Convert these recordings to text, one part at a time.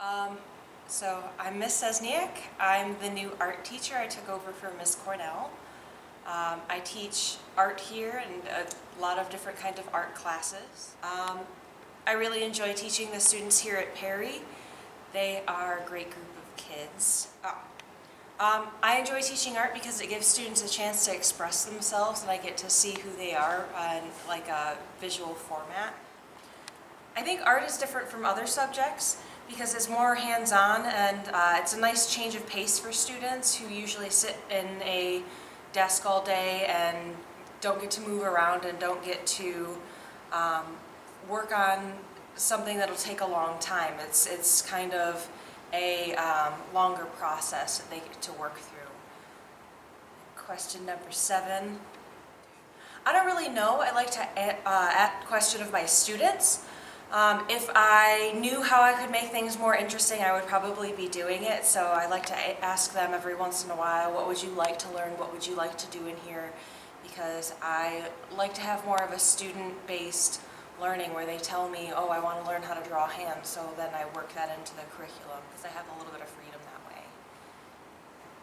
Um, so I'm Miss Sesniak. I'm the new art teacher. I took over for Miss Cornell. Um, I teach art here and a lot of different kind of art classes. Um, I really enjoy teaching the students here at Perry. They are a great group of kids. Oh. Um, I enjoy teaching art because it gives students a chance to express themselves and I get to see who they are in like a visual format. I think art is different from other subjects because it's more hands-on and uh, it's a nice change of pace for students who usually sit in a desk all day and don't get to move around and don't get to um, work on something that'll take a long time. It's, it's kind of a um, longer process that they get to work through. Question number seven. I don't really know. I like to uh, ask question of my students. Um, if I knew how I could make things more interesting, I would probably be doing it. So I like to ask them every once in a while, what would you like to learn? What would you like to do in here? Because I like to have more of a student-based learning where they tell me, oh, I want to learn how to draw hands. So then I work that into the curriculum because I have a little bit of freedom that way.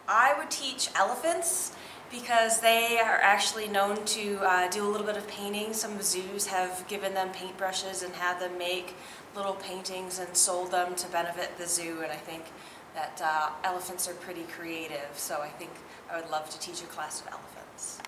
I would teach elephants because they are actually known to uh, do a little bit of painting. Some zoos have given them paintbrushes and had them make little paintings and sold them to benefit the zoo and I think that uh, elephants are pretty creative so I think I would love to teach a class of elephants.